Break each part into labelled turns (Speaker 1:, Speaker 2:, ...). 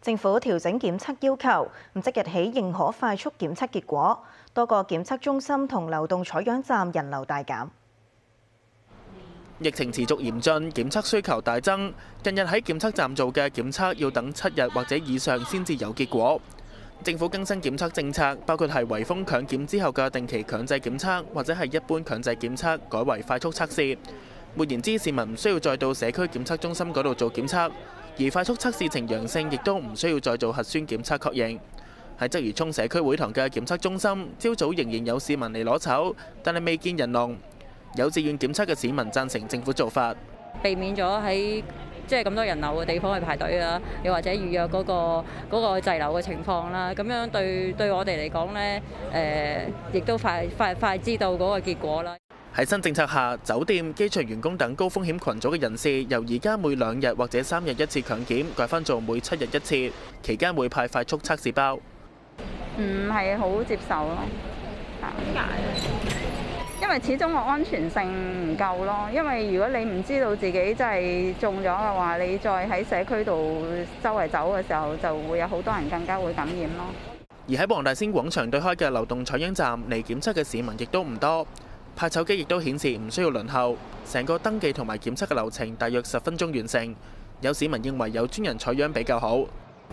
Speaker 1: 政府調整檢測要求，咁即日起認可快速檢測結果，多個檢測中心同流動採樣站人流大減。
Speaker 2: 疫情持續嚴峻，檢測需求大增。近日喺檢測站做嘅檢測要等七日或者以上先至有結果。政府更新檢測政策，包括係圍封強檢之後嘅定期強制檢測，或者係一般強制檢測改為快速測試。換言之，市民唔需要再到社區檢測中心嗰度做檢測，而快速測試呈陽性，亦都唔需要再做核酸檢測確認。喺鰂魚涌社區會堂嘅檢測中心，朝早仍然有市民嚟攞籌，但係未見人龍。有自願檢測嘅市民贊成政府做法，
Speaker 3: 避免咗喺即係咁多人流嘅地方去排隊啦，又或者預約嗰個嗰個滯留嘅情況啦。咁樣對對我哋嚟講呢，誒亦都快快快知道嗰個結果啦。
Speaker 2: 喺新政策下，酒店、機場員工等高風險群組嘅人士，由而家每兩日或者三日一次強檢，改翻做每七日一次，期間會派快速測試包。
Speaker 4: 唔係好接受咯，點解咧？因為始終個安全性唔夠咯，因為如果你唔知道自己真係中咗嘅話，你再喺社區度周圍走嘅時候，就會有好多人更加會感染咯。
Speaker 2: 而喺黃大仙廣場對開嘅流動採樣站嚟檢測嘅市民亦都唔多，派手機亦都顯示唔需要輪候，成個登記同埋檢測嘅流程大約十分鐘完成。有市民認為有專人採樣比較好。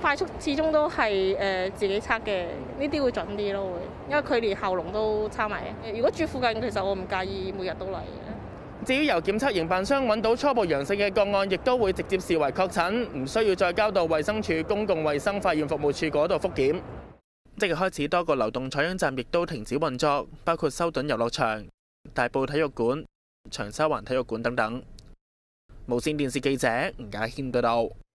Speaker 5: 快速始終都係誒自己測嘅，呢啲會準啲咯，會，因為佢連喉嚨都測埋。如果住附近，其實我唔介意每日都嚟嘅。
Speaker 2: 至於由檢測營辦商揾到初步陽性嘅個案，亦都會直接視為確診，唔需要再交到衛生署公共衛生化驗服務處嗰度復檢。即日開始，多個流動採樣站亦都停止運作，包括修頓遊樂場、大埔體育館、長沙灣體育館等等。無線電視記者吳家軒報道。